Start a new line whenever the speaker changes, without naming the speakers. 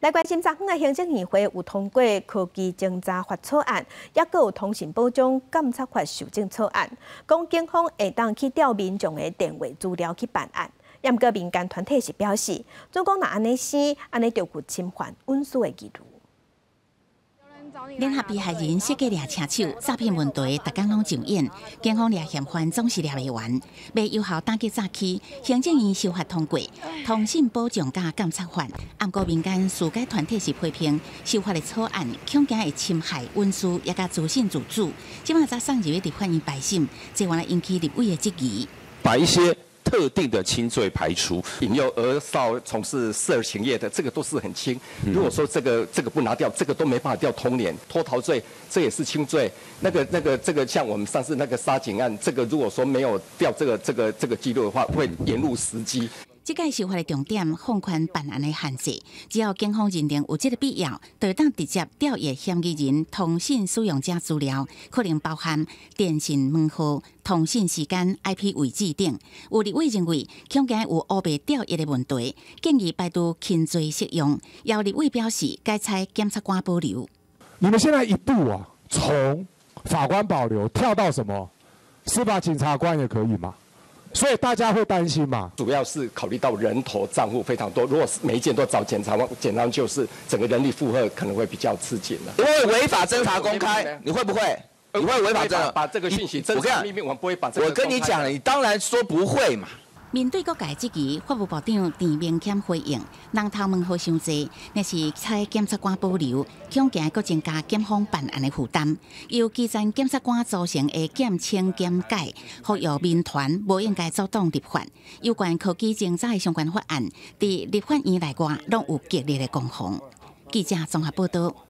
来关心昨昏的行政议会有通过科技侦查法草案，也佫有通信保障监察法修正草案，讲警方会当去调民众的电话资料去办案。也毋过民间团体是表示，总共若安尼死，安尼就有侵犯隐私的记录。
联合被害人设计掠车手诈骗问题，逐工拢上演。警方掠嫌犯总是掠未完，为有效打击诈欺，行政院修法通过《通信保障加监察法》，暗过民间数界团体是批评修法的草案，恐惊会侵害隐私，也加自信自主。今晚早上就要伫法院百姓，这完了引起立委的质疑。
把一些特定的轻罪排除，引诱而少从事色情业的，这个都是很轻。如果说这个这个不拿掉，这个都没办法掉通年脱逃罪，这也是轻罪。那个那个这个像我们上次那个杀警案，这个如果说没有掉这个这个这个记录的话，会延误时机。
这届修法的重点放宽办案的限制，只要警方认定有这个必要，就当直接调阅嫌疑人通信使用者资料，可能包含电信门号、通信时间、IP 位置等。有立委认为，恐惊有乌白调阅的问题，建议百度轻罪适用。有立委表示，该采检察官保留。
你们现在一步啊，从法官保留跳到什么司法检察官也可以吗？所以大家会担心嘛？
主要是考虑到人头账户非常多，如果是每一件都找检察官，检察就是整个人力负荷可能会比较吃紧了。
因为违法侦查公开？你会不会？你会违法侦查
把这个讯息？我们不会把这个。
我跟你讲，你当然说不会嘛。
面对各界质疑，法务部长陈明谦回应：人头问好伤济，那是采检察官保留，恐惊搁增加检方办案的负担。由基层检察官组成的检清检改，呼吁民团无应该主动立法。有关科技侦查的相关法案，伫立法院内外拢有激烈的攻防。记者综合报道。